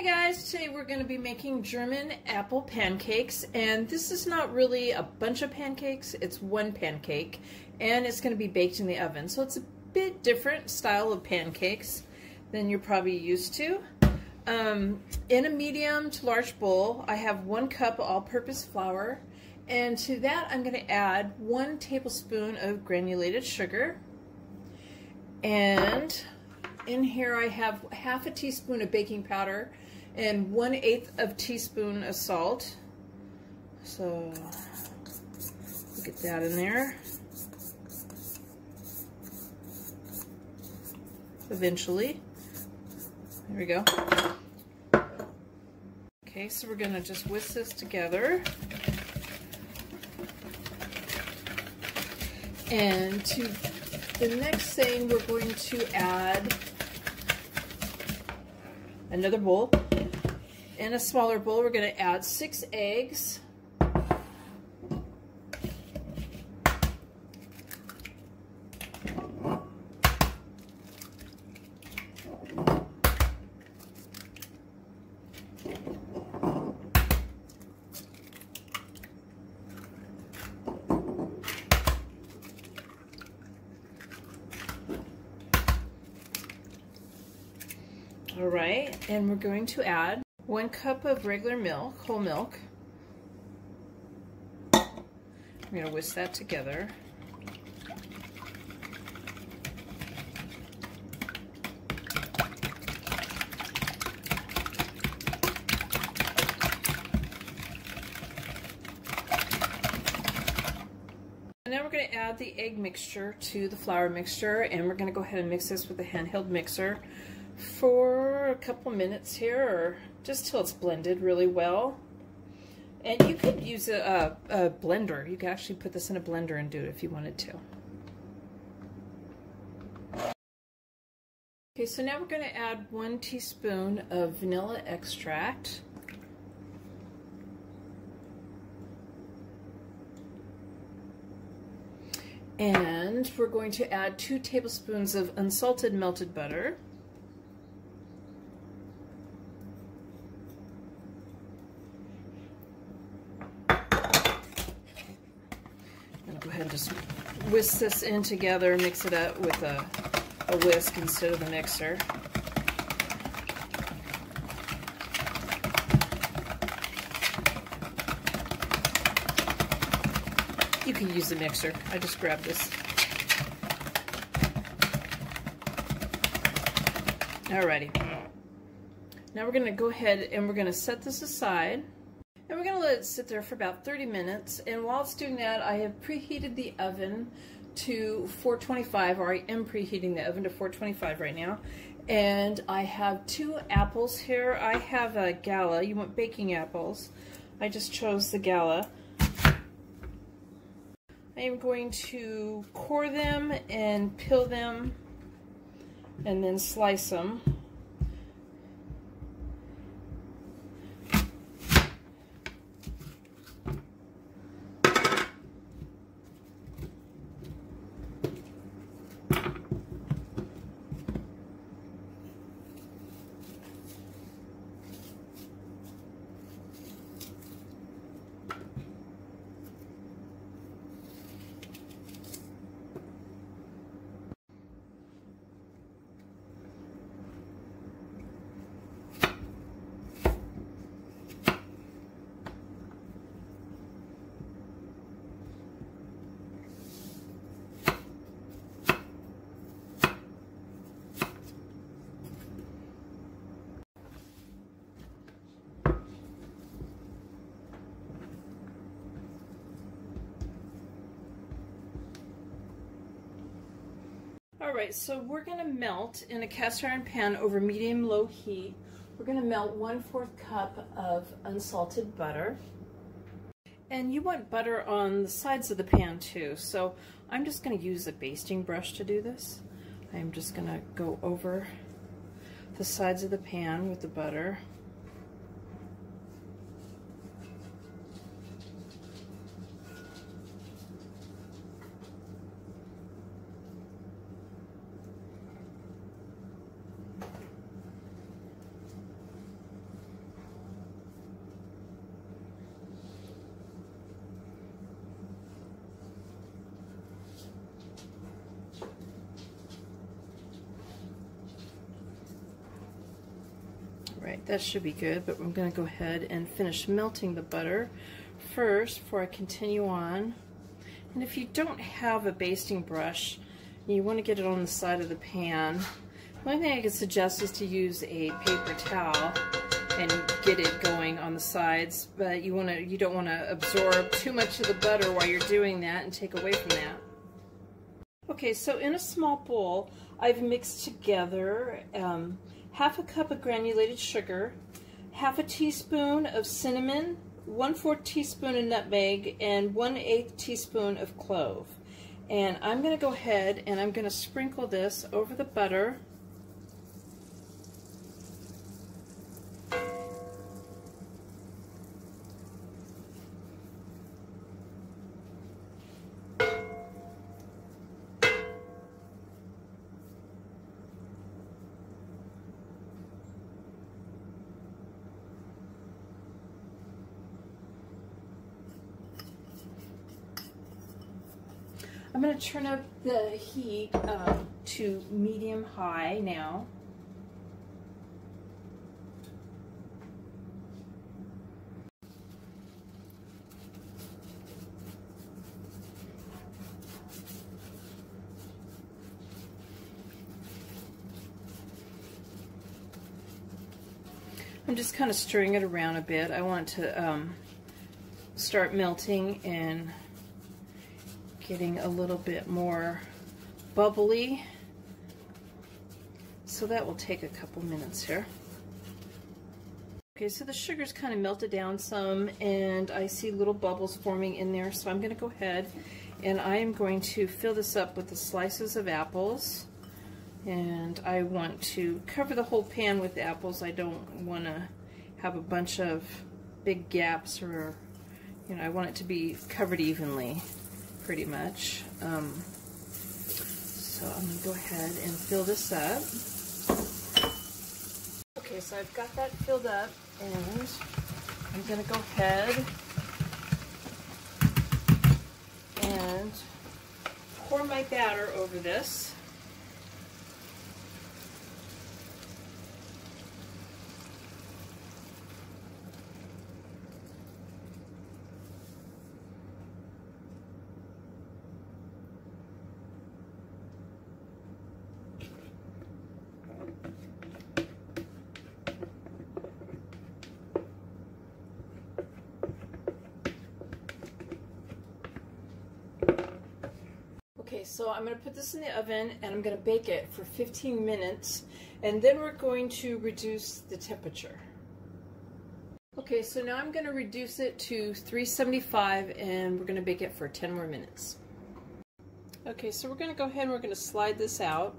Hi guys, today we're going to be making German apple pancakes and this is not really a bunch of pancakes, it's one pancake and it's going to be baked in the oven. So it's a bit different style of pancakes than you're probably used to. Um, in a medium to large bowl I have one cup all-purpose flour and to that I'm going to add one tablespoon of granulated sugar and in here I have half a teaspoon of baking powder and one eighth of teaspoon of salt. So get that in there. Eventually. There we go. Okay, so we're going to just whisk this together. And to the next thing, we're going to add another bowl. In a smaller bowl, we're going to add six eggs. All right, and we're going to add one cup of regular milk, whole milk. I'm going to whisk that together. Now we're going to add the egg mixture to the flour mixture and we're going to go ahead and mix this with a handheld mixer for a couple minutes here, or just till it's blended really well. And you could use a, a, a, blender. You could actually put this in a blender and do it if you wanted to. Okay, so now we're going to add one teaspoon of vanilla extract. And we're going to add two tablespoons of unsalted melted butter. Just whisk this in together, mix it up with a, a whisk instead of the mixer. You can use the mixer. I just grabbed this. Alrighty. Now we're going to go ahead and we're going to set this aside. And we're going to let it sit there for about 30 minutes. And while it's doing that, I have preheated the oven to 425, or I am preheating the oven to 425 right now. And I have two apples here. I have a Gala. You want baking apples. I just chose the Gala. I am going to core them and peel them and then slice them. All right, so we're gonna melt in a cast iron pan over medium low heat. We're gonna melt one fourth cup of unsalted butter. And you want butter on the sides of the pan too. So I'm just gonna use a basting brush to do this. I'm just gonna go over the sides of the pan with the butter. Right, that should be good, but I'm going to go ahead and finish melting the butter first before I continue on. And if you don't have a basting brush, you want to get it on the side of the pan, one thing I could suggest is to use a paper towel and get it going on the sides, but you want to you don't want to absorb too much of the butter while you're doing that and take away from that. Okay, so in a small bowl, I've mixed together um, half a cup of granulated sugar, half a teaspoon of cinnamon, one fourth teaspoon of nutmeg, and one eighth teaspoon of clove. And I'm going to go ahead and I'm going to sprinkle this over the butter I'm going to turn up the heat uh, to medium high now. I'm just kind of stirring it around a bit. I want to um, start melting and getting a little bit more bubbly. So that will take a couple minutes here. Okay, so the sugar's kind of melted down some and I see little bubbles forming in there. So I'm going to go ahead and I am going to fill this up with the slices of apples. And I want to cover the whole pan with apples. I don't want to have a bunch of big gaps or, you know, I want it to be covered evenly pretty much. Um, so I'm going to go ahead and fill this up. Okay, so I've got that filled up and I'm going to go ahead and pour my batter over this. Okay, so I'm going to put this in the oven and I'm going to bake it for 15 minutes and then we're going to reduce the temperature. Okay, so now I'm going to reduce it to 375 and we're going to bake it for 10 more minutes. Okay, so we're going to go ahead and we're going to slide this out.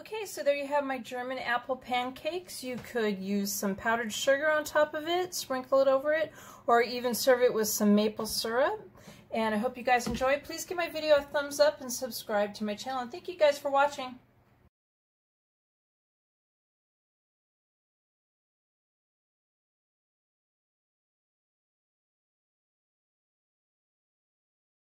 Okay, so there you have my German apple pancakes. You could use some powdered sugar on top of it, sprinkle it over it, or even serve it with some maple syrup. And I hope you guys enjoyed. Please give my video a thumbs up and subscribe to my channel. And thank you guys for watching.